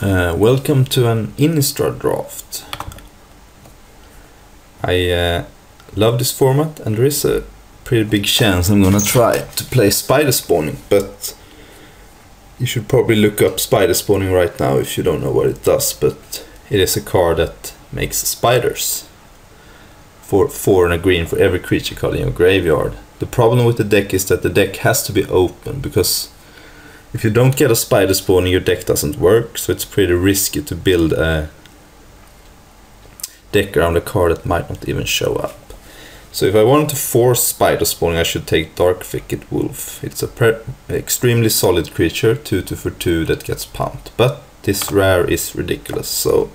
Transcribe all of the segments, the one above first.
Uh, welcome to an Innistrad draft. I uh, love this format and there is a pretty big chance I'm gonna try to play spider spawning but you should probably look up spider spawning right now if you don't know what it does but it is a card that makes spiders for 4 and a green for every creature card in your graveyard. The problem with the deck is that the deck has to be open because if you don't get a spider spawning your deck doesn't work so it's pretty risky to build a deck around a card that might not even show up. So if I wanted to force spider spawning I should take Dark Thicket Wolf. It's a extremely solid creature, 2 2 for 2 that gets pumped. But this rare is ridiculous so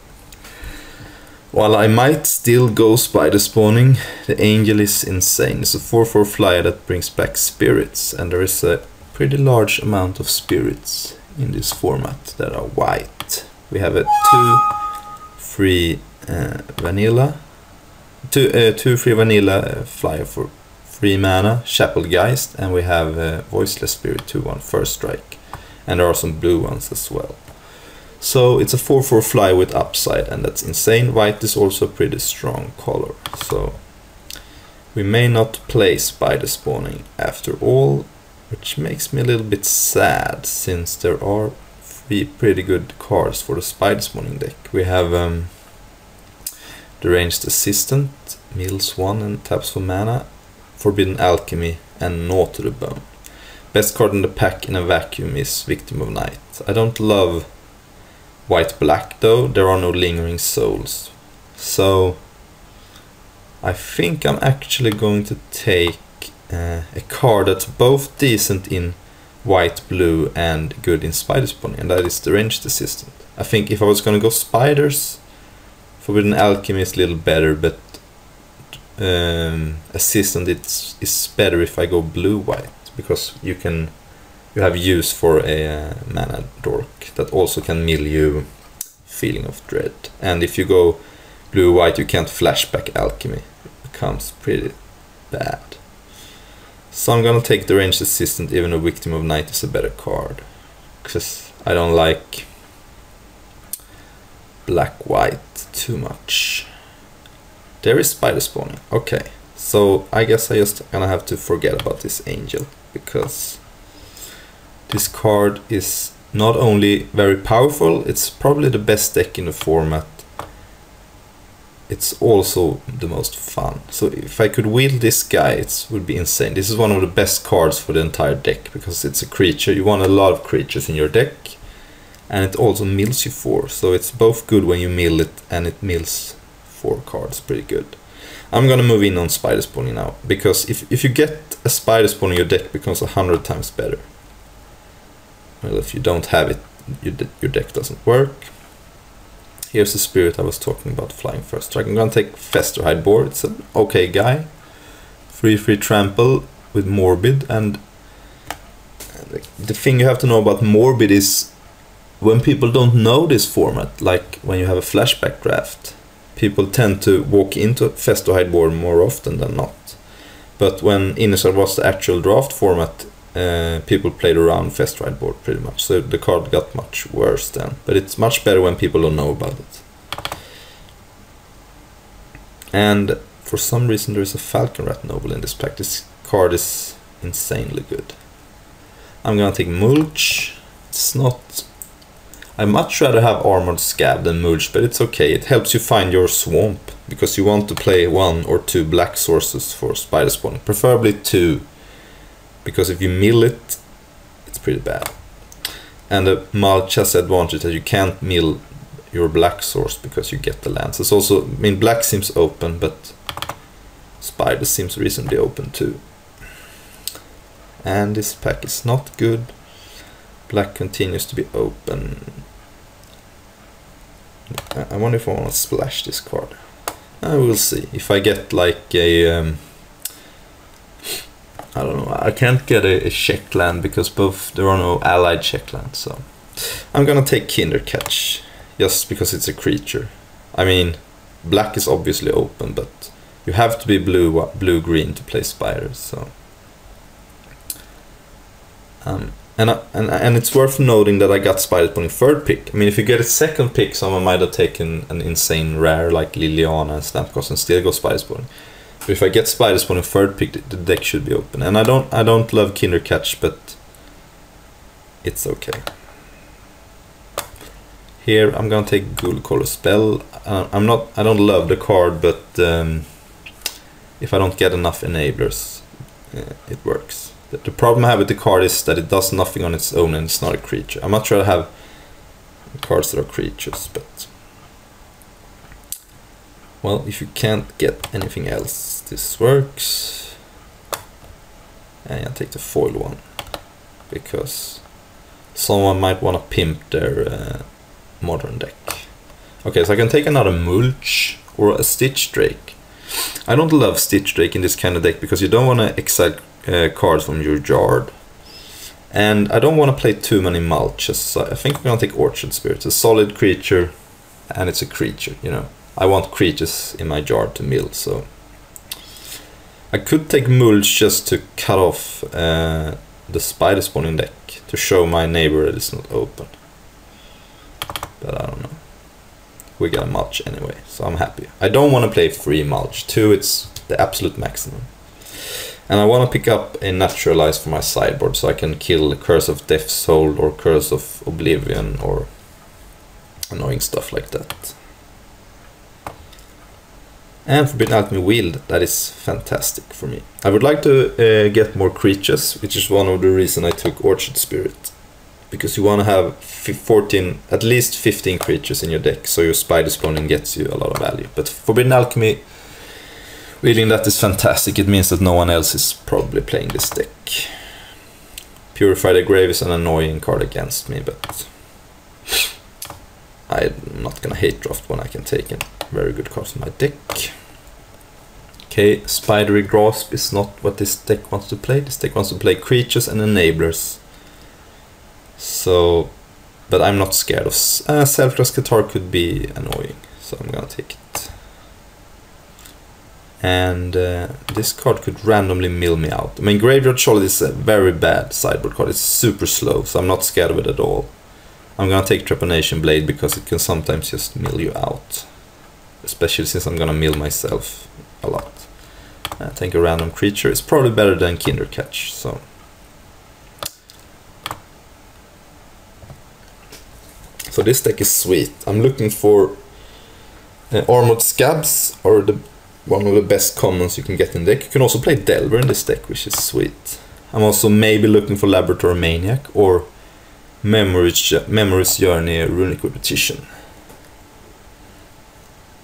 while I might still go spider spawning, the angel is insane. It's a 4-4 flyer that brings back spirits and there is a pretty large amount of spirits in this format that are white. We have a 2 free uh, vanilla, 2 uh, two free vanilla uh, flyer for free mana, Chapelgeist, and we have uh, Voiceless Spirit 2-1 first strike. And there are some blue ones as well. So it's a 4-4 fly with upside and that's insane. White is also a pretty strong color. So we may not play spider spawning after all, which makes me a little bit sad since there are three pretty good cards for the spider spawning deck. We have um, Deranged Assistant, mills 1 and taps for mana, Forbidden Alchemy and Gnaw to the Bone. Best card in the pack in a vacuum is Victim of Night. I don't love white black though, there are no lingering souls. So I think I'm actually going to take uh, a card that's both decent in white, blue and good in spider spawning and that is Deranged Assistant. I think if I was gonna go spiders, Forbidden Alchemy is a little better but um, assistant it's is better if I go blue white because you can you have use for a uh, mana dork that also can mill you feeling of dread. And if you go blue white you can't flashback alchemy. It becomes pretty bad so I'm gonna take Deranged Assistant even a victim of night is a better card because I don't like black white too much there is spider spawning okay so I guess I just gonna have to forget about this angel because this card is not only very powerful, it's probably the best deck in the format. It's also the most fun. So if I could wield this guy, it would be insane. This is one of the best cards for the entire deck because it's a creature. You want a lot of creatures in your deck and it also mills you four. So it's both good when you mill it and it mills four cards pretty good. I'm gonna move in on Spider Spawning now because if, if you get a Spider Spawning your deck becomes a hundred times better. Well, if you don't have it, your, de your deck doesn't work. Here's the spirit I was talking about flying first strike. I'm gonna take Festerhide Boar. It's an okay guy. Free free trample with Morbid and the thing you have to know about Morbid is when people don't know this format, like when you have a flashback draft, people tend to walk into Festerhide Boar more often than not. But when Innistrad was the actual draft format, uh, people played around Festerhide Boar pretty much, so the card got much worse then. But it's much better when people don't know about it. And for some reason there is a Falkenrath Noble in this pack. This card is insanely good. I'm gonna take Mulch. It's not... I much rather have Armored Skaab than Mulch, but it's okay. It helps you find your swamp, because you want to play one or two black sources for spider spawning. Preferably two because if you mill it, it's pretty bad. And the mulch has advantage that you can't mill your black source because you get the lands. It's also, I mean, black seems open, but spider seems reasonably open too. And this pack is not good. Black continues to be open. I wonder if I want to splash this card. I will see. If I get like a um, I don't know. I can't get a, a land because both there are no allied check lands. So I'm gonna take Kindercatch just because it's a creature. I mean, black is obviously open, but you have to be blue blue green to play spiders. So I'm And, I, and and it's worth noting that I got Spider Spawning third pick. I mean, if you get a second pick, someone might have taken an insane rare like Liliana and Snapcast and still go Spider Spawning. If I get Spider Spawning third pick, the, the deck should be open. And I don't I don't love Kinder Catch, but it's okay. Here I'm gonna take Ghoulcaller's Bell. Uh, I'm not I don't love the card, but um, if I don't get enough enablers, uh, it works. The, the problem I have with the card is that it does nothing on its own and it's not a creature. I'm not sure I have cards that are creatures, but well, if you can't get anything else, this works. And I'll take the foil one because someone might want to pimp their uh, modern deck. Okay, so I can take another Mulch or a Stitched Drake. I don't love Stitched Drake in this kind of deck because you don't want to exile uh, cards from your yard. And I don't want to play too many mulches. So I think I'm going to take Orchard Spirit. It's a solid creature and it's a creature, you know. I want creatures in my yard to mill, so... I could take Mulch just to cut off uh, the spider spawning deck to show my neighbor that it's not open. But I don't know. We got a mulch anyway, so I'm happy. I don't want to play free mulch. Two, it's the absolute maximum. And I want to pick up a Naturalize for my sideboard so I can kill the Curse of Death's Hold or Curse of Oblivion or annoying stuff like that. And Forbidden Alchemy Wield, that is fantastic for me. I would like to uh, get more creatures, which is one of the reason I took Orchard Spirit. Because you want to have 14, at least 15 creatures in your deck, so your Spider Spawning gets you a lot of value. But Forbidden Alchemy Reading that is fantastic, it means that no one else is probably playing this deck. Purify the Grave is an annoying card against me, but I'm not gonna hate draft when I can take a very good card from my deck. Okay, Spidery Grasp is not what this deck wants to play. This deck wants to play creatures and enablers. So, but I'm not scared of... Uh, Selfless Guitar could be annoying, so I'm gonna take it and uh, this card could randomly mill me out. I mean, Graveyard Shovel is a very bad sideboard card. It's super slow, so I'm not scared of it at all. I'm gonna take Trepanation Blade because it can sometimes just mill you out. Especially since I'm gonna mill myself a lot. I think a random creature is probably better than Kinder Catch, so... So this deck is sweet. I'm looking for uh, Armored Skaabs or the one of the best commons you can get in deck. You can also play Delver in this deck, which is sweet. I'm also maybe looking for Laboratory Maniac or Memories, Memory's Journey Runic Repetition.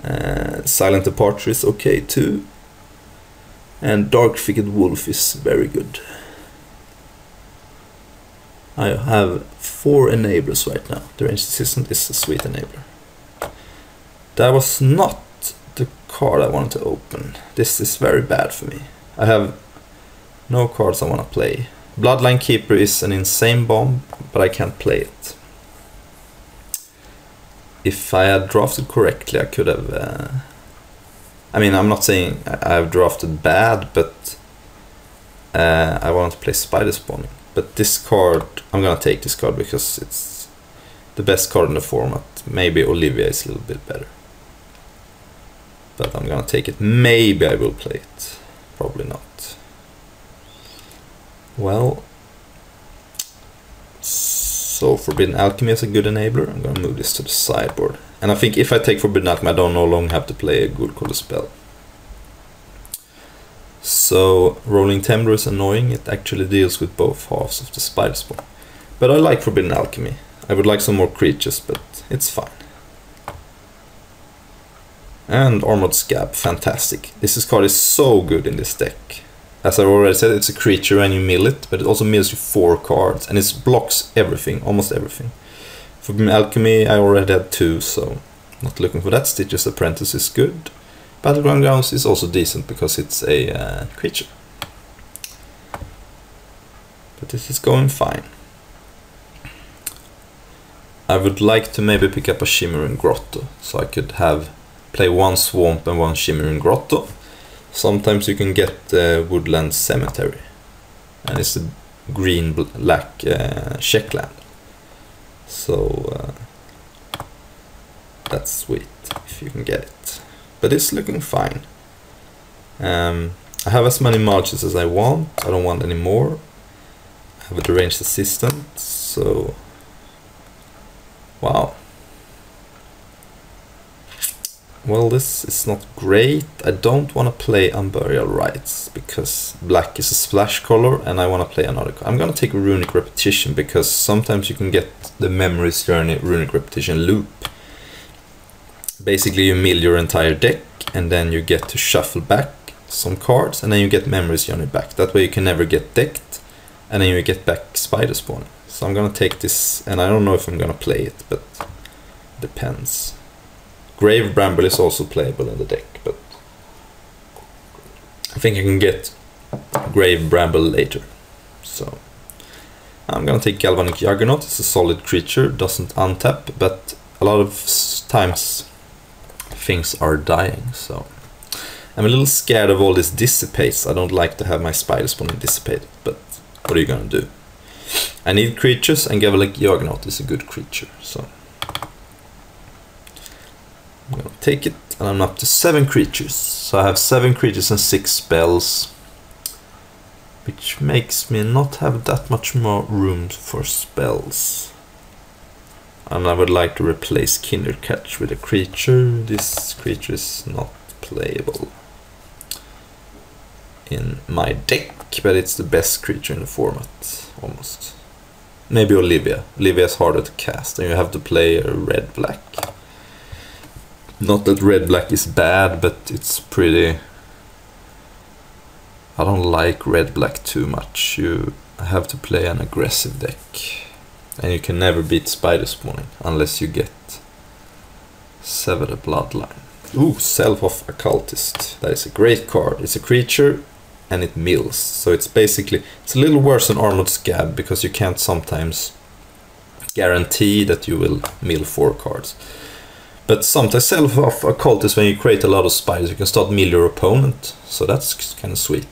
Uh, Silent Departure is okay too. And Dark Thicket Wolf is very good. I have four enablers right now. Deranged Assistant is a sweet enabler. That was not the card I wanted to open. This is very bad for me. I have no cards I want to play. Bloodline Keeper is an insane bomb, but I can't play it. If I had drafted correctly, I could have... Uh, I mean, I'm not saying I have drafted bad, but uh, I wanted to play Spider Spawning. But this card, I'm gonna take this card because it's the best card in the format. Maybe Olivia is a little bit better but I'm gonna take it. Maybe I will play it. Probably not. Well, so Forbidden Alchemy is a good enabler. I'm gonna move this to the sideboard. And I think if I take Forbidden Alchemy, I don't no longer have to play a good color spell. So Rolling Temblor is annoying. It actually deals with both halves of the Spider Spawn. But I like Forbidden Alchemy. I would like some more creatures, but it's fine. And Armored Skaab, fantastic. This card is so good in this deck. As I already said, it's a creature and you mill it, but it also mills you four cards, and it blocks everything, almost everything. For Alchemy, I already had two, so not looking for that. Stitcher's Apprentice is good. Battleground Grounds is also decent because it's a uh, creature. But this is going fine. I would like to maybe pick up a Shimmering Grotto, so I could have play one swamp and one shimmering grotto. Sometimes you can get uh, woodland cemetery, and it's the green black uh, checkland. So uh, that's sweet if you can get it. But it's looking fine. Um, I have as many mulches as I want. I don't want any more. I have a deranged assistant, so wow. Well, this is not great. I don't want to play Unburial Rites because black is a splash color and I want to play another. I'm going to take Runic Repetition because sometimes you can get the Memory's Journey Runic Repetition loop. Basically, you mill your entire deck and then you get to shuffle back some cards and then you get Memory's Journey back. That way you can never get decked and then you get back Spider Spawn. So I'm going to take this and I don't know if I'm going to play it, but depends. Grave Bramble is also playable in the deck, but I think I can get Grave Bramble later. So I'm gonna take Galvanic Juggernaut. It's a solid creature, doesn't untap, but a lot of times things are dying. So I'm a little scared of all this dissipates. I don't like to have my spider spawn dissipate, but what are you gonna do? I need creatures, and Galvanic Juggernaut is a good creature. So. I'm gonna take it and I'm up to seven creatures. So I have seven creatures and six spells. Which makes me not have that much more room for spells. And I would like to replace Kinder Catch with a creature. This creature is not playable in my deck, but it's the best creature in the format, almost. Maybe Olivia. Olivia is harder to cast, and you have to play a red-black. Not that red black is bad, but it's pretty. I don't like red black too much. You have to play an aggressive deck, and you can never beat spider spawning unless you get sever bloodline. Ooh, Selhoff Occultist. That is a great card. It's a creature, and it mills. So it's basically it's a little worse than armored skaab because you can't sometimes guarantee that you will mill four cards. But sometimes Selhoff Occultist when you create a lot of spiders, you can start mill your opponent. So that's kind of sweet.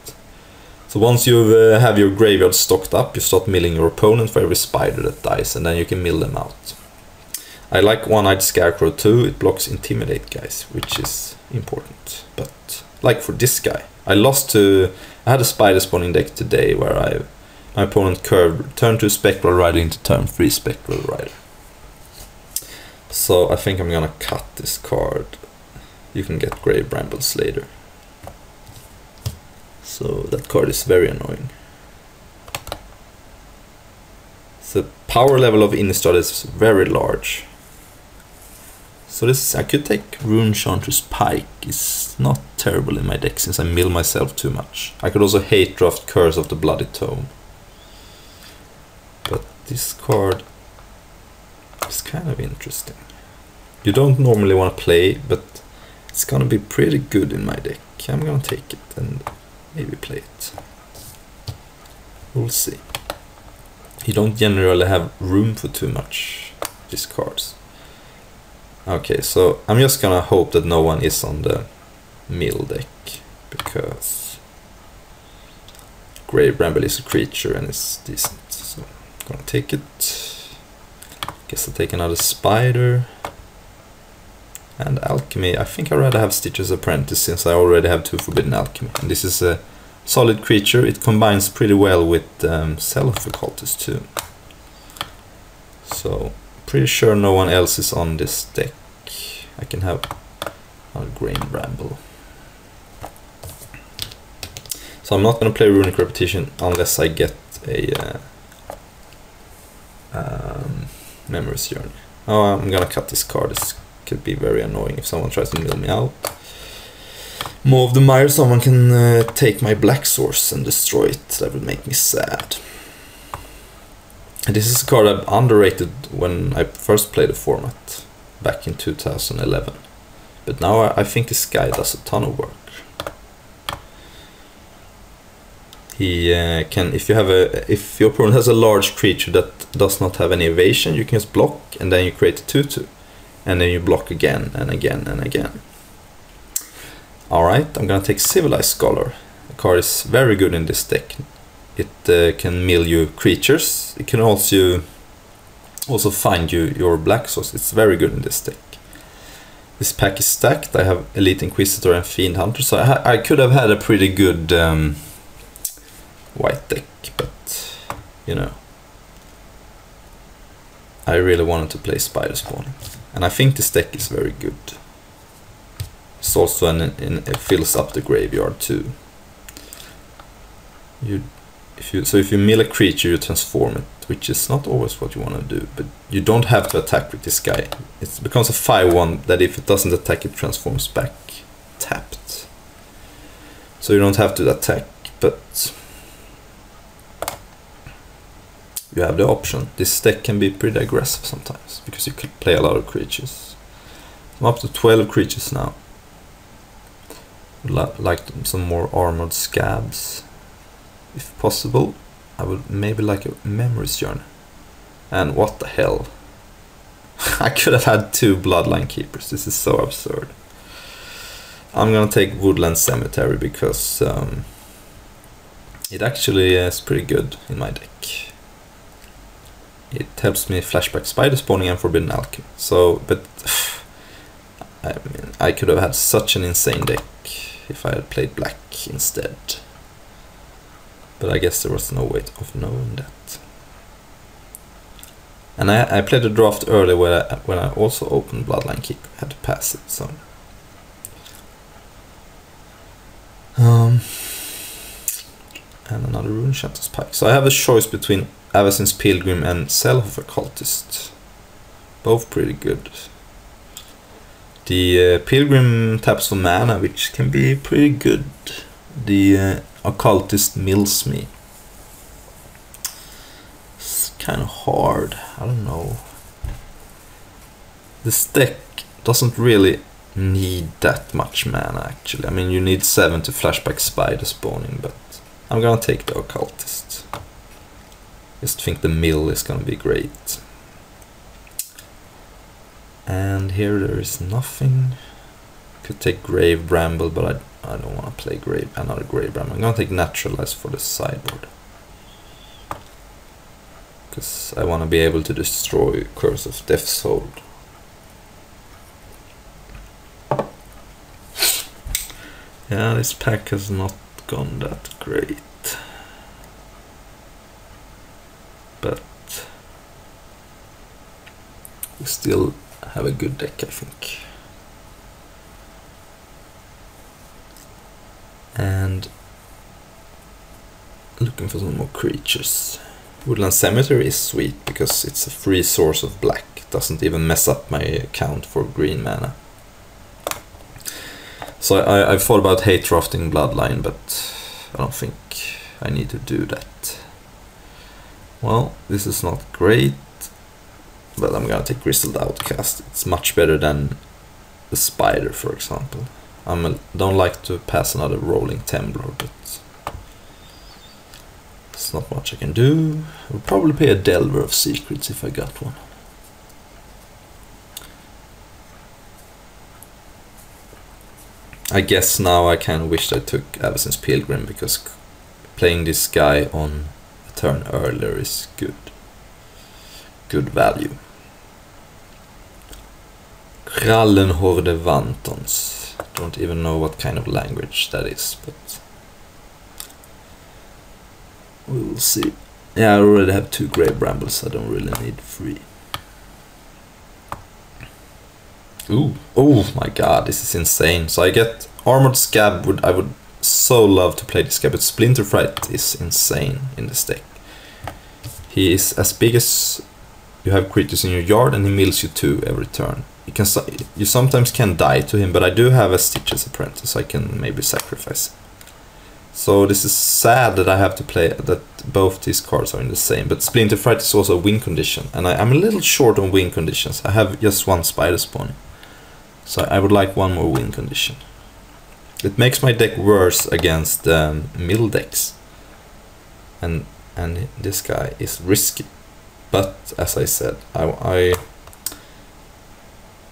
So once you uh, have your graveyard stocked up, you start milling your opponent for every spider that dies, and then you can mill them out. I like One-Eyed Scarecrow too, it blocks Intimidate guys, which is important. But like for this guy, I lost to... I had a spider spawning deck today where I my opponent curved, turned to Spectral Rider into turn 3 Spectral Rider. So I think I'm gonna cut this card. You can get Grave Brambles later. So that card is very annoying. The power level of Innistrad is very large. So this I could take Runechanter's Pike. It's not terrible in my deck since I mill myself too much. I could also hate draft Curse of the Bloody Tome. But this card is kind of interesting. You don't normally want to play, but it's gonna be pretty good in my deck. I'm gonna take it and maybe play it. We'll see. You don't generally have room for too much discards. Okay, so I'm just gonna hope that no one is on the mill deck because Grave Bramble is a creature and it's decent. So I'm gonna take it. Guess I'll take another spider. And alchemy, I think I'd rather have Stitcher's Apprentice since I already have two Forbidden Alchemy. And this is a solid creature, it combines pretty well with um, Selhoff Occultist too. So, pretty sure no one else is on this deck. I can have a Grave Bramble. So I'm not going to play Runic Repetition unless I get a uh, um, Memory's Journey. Oh, I'm gonna cut this card. This could be very annoying if someone tries to mill me out. Maw of the Mire, someone can uh, take my black source and destroy it. That would make me sad. This is a card I've underrated when I first played the format back in 2011. But now I, I think this guy does a ton of work. He uh, can, if you have a, if your opponent has a large creature that does not have any evasion, you can just block and then you create a 2-2. And then you block again and again and again. Alright, I'm gonna take Civilized Scholar. The card is very good in this deck. it uh, can mill you creatures. It can also also find you your black source. It's very good in this deck. This pack is stacked. I have Elite Inquisitor and Fiend Hunter, so I, I could have had a pretty good um, white deck, but you know, I really wanted to play Spider Spawning, and I think this deck is very good. It's also an, an it fills up the graveyard too. You, if you so if you mill a creature, you transform it, which is not always what you want to do, but you don't have to attack with this guy. It becomes a 5-1 that if it doesn't attack, it transforms back tapped. So you don't have to attack, but you have the option. This deck can be pretty aggressive sometimes because you play a lot of creatures. I'm up to 12 creatures now. Like some more armored skaabs, if possible. I would maybe like a Memory's Journey. And what the hell? I could have had two Bloodline Keepers. This is so absurd. I'm gonna take Woodland Cemetery because um, it actually is pretty good in my deck. It helps me flashback spider spawning and forbidden alchemy. So, but I mean, I could have had such an insane deck if I had played black instead. But I guess there was no way of knowing that. And I, I played a draft early when I, when I also opened Bloodline Keep. Had to pass it, so... Um, and another Runechanter's Pike. So I have a choice between Avacyn's Pilgrim and Selhoff Occultist. Both pretty good. The uh, Pilgrim taps for mana, which can be pretty good. The uh, Occultist mills me. It's kind of hard. I don't know. This deck doesn't really need that much mana actually. I mean you need 7 to flashback spider spawning but I'm gonna take the occultist. Just think the mill is gonna be great. And here there is nothing. Could take Grave Bramble but I I don't want to play Grave, another Grave Ram. I'm going to take Naturalize for the sideboard. Because I want to be able to destroy Curse of Death's Hold. Yeah, this pack has not gone that great. But we still have a good deck, I think. and looking for some more creatures. Woodland Cemetery is sweet because it's a free source of black. It doesn't even mess up my account for green mana. So I, I thought about hate drafting Bloodline, but I don't think I need to do that. Well, this is not great, but I'm gonna take Grizzled Outcast. It's much better than the Spider, for example. I don't like to pass another rolling Temblor, but it's not much I can do. I would probably pay a Delver of Secrets if I got one. I guess now I kind of wish I took Avacyn's Pilgrim because playing this guy on turn earlier is good. Good value. Krallenhorde Wantons don't even know what kind of language that is, but we'll see. Yeah, I already have two Grave Brambles, I don't really need three. Ooh, oh my god, this is insane. So I get Armored Skaab, would I would so love to play this guy, but Splinter Fright is insane in this deck. He is as big as you have creatures in your yard and he mills you two every turn you can you sometimes can die to him, but I do have a Stitcher's Apprentice, so I can maybe sacrifice. So this is sad that I have to play that both these cards are in the same. But Splinter Fright is also a win condition, and I, am a little short on win conditions. I have just one Spider Spawn, so I would like one more win condition. It makes my deck worse against um, middle decks, and and this guy is risky. But as I said, I, I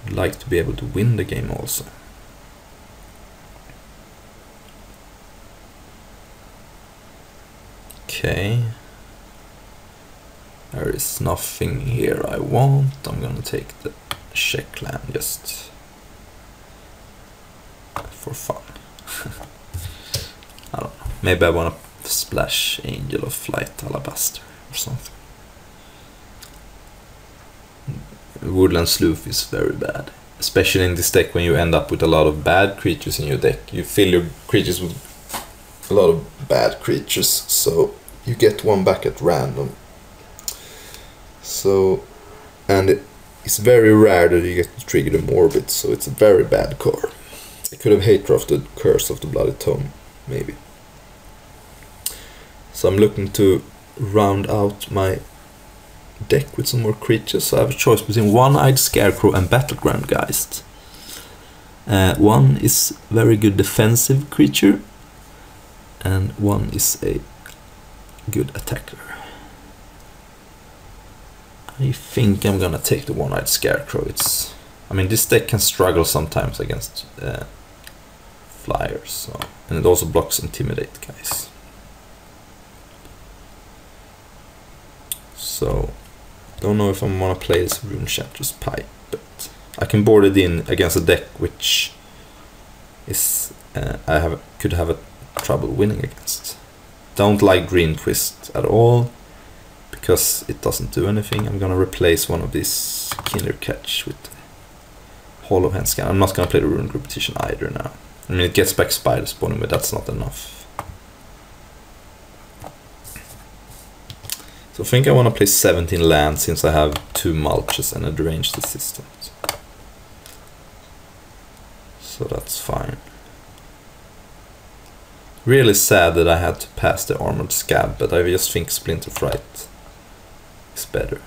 like to be able to win the game also. Okay. There is nothing here I want. I'm gonna take the check land just for fun. I don't know. Maybe I wanna splash Angel of Flight Alabaster or something. Woodland Sleuth is very bad. Especially in this deck when you end up with a lot of bad creatures in your deck. You fill your creatures with a lot of bad creatures, so you get one back at random. So, and it, it's very rare that you get to trigger the Morbid, so it's a very bad card. Could have hate drafted Curse of the Bloody Tome, maybe. So I'm looking to round out my deck with some more creatures. So I have a choice between One-Eyed Scarecrow and Battleground Geist. Uh, one is very good defensive creature, and one is a good attacker. I think I'm gonna take the One-Eyed Scarecrow. It's, I mean, this deck can struggle sometimes against uh, flyers, so, and it also blocks Intimidate guys. So, don't know if I'm gonna play this Runechanter's Pike, but I can board it in against a deck which is uh, I have could have a trouble winning against. Don't like Green Twist at all because it doesn't do anything. I'm gonna replace one of these Kinder Catch with Hollow Hand Scan. I'm not gonna play the Rune Repetition either now. I mean, it gets back Spider Spawning, but that's not enough. So I think I want to play 17 lands since I have two mulches and a deranged assistant. So that's fine. Really sad that I had to pass the armored skaab, but I just think Splinter Fright is better.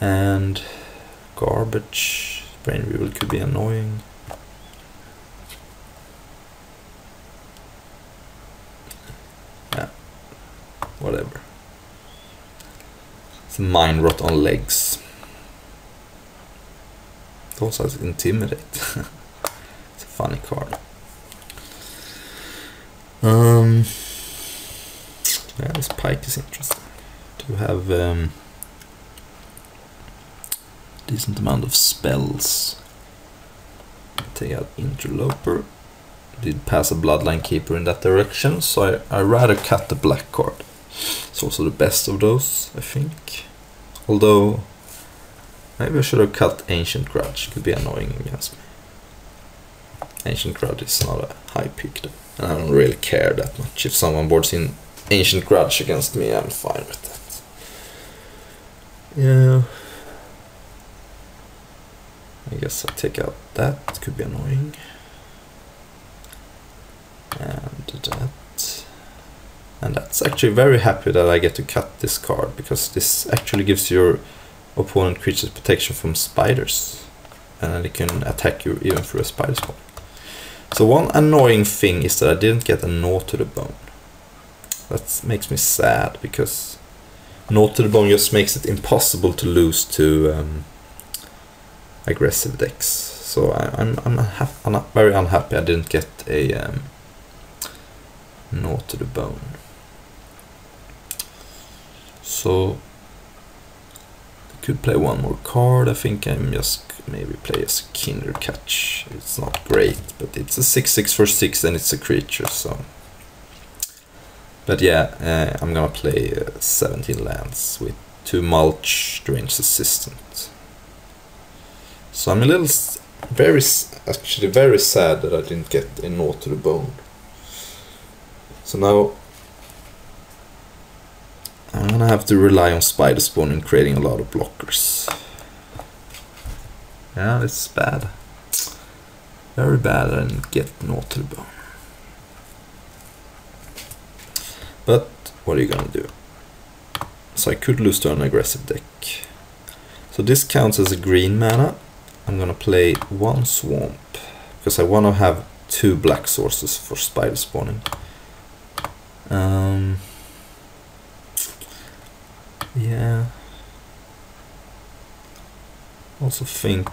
And garbage, Brain Weevil could be annoying. Whatever. It's mind rot on legs. Also has intimidate. it's a funny card. Um, yeah, this pike is interesting. To have um, decent amount of spells. Take out Interloper. Did pass a Bloodline Keeper in that direction, so I I rather cut the black card. It's also the best of those, I think. Although maybe I should have cut Ancient Grudge. Could be annoying against me. Ancient Grudge is not a high pick though. And I don't really care that much. If someone boards in Ancient Grudge against me, I'm fine with that. Yeah. I guess I'll take out that. It could be annoying. And that. And that's actually very happy that I get to cut this card because this actually gives your opponent creatures protection from spiders. And it can attack you even through a spider spawn. So one annoying thing is that I didn't get a Gnaw to the Bone. That makes me sad because Gnaw to the Bone just makes it impossible to lose to um, aggressive decks. So I, I'm I'm, I'm very unhappy I didn't get a um, Gnaw to the Bone. So I could play one more card. I think I'm just maybe play as Kinder Catch. It's not great, but it's a 6-6 for 6 and it's a creature, so... But yeah, uh, I'm gonna play uh, 17 lands with 2 Mulch, Deranged Assistant. So I'm a little, very, actually very sad that I didn't get a Gnaw to the Bone. So now I'm gonna have to rely on Spider Spawn in creating a lot of blockers. Yeah, it's bad. Very bad I didn't get Gnaw to the Bone. But what are you gonna do? So I could lose to an aggressive deck. So this counts as a green mana. I'm gonna play one swamp because I wanna have two black sources for spider spawning. Um, yeah. Also think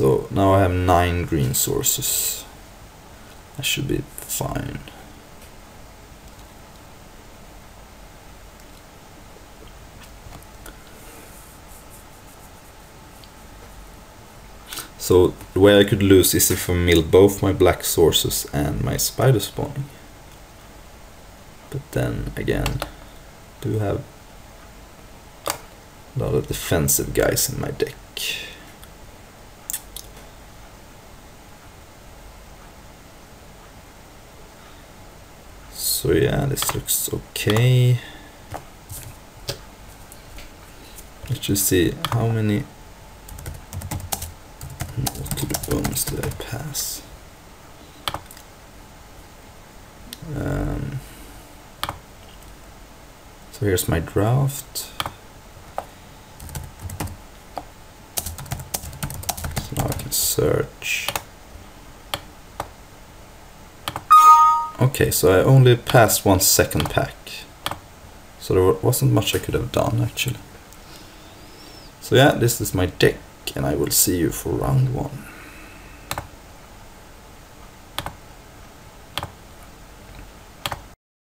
So now I have nine green sources. I should be fine. So the way I could lose is if I mill both my black sources and my spider spawning. But then again, do have a lot of defensive guys in my deck. So yeah, this looks okay. Let's just see how many what to the bones did I pass? Um, so here's my draft. So now I can search. Okay, so I only passed one second pack. So there wasn't much I could have done actually. So yeah, this is my deck and I will see you for round one.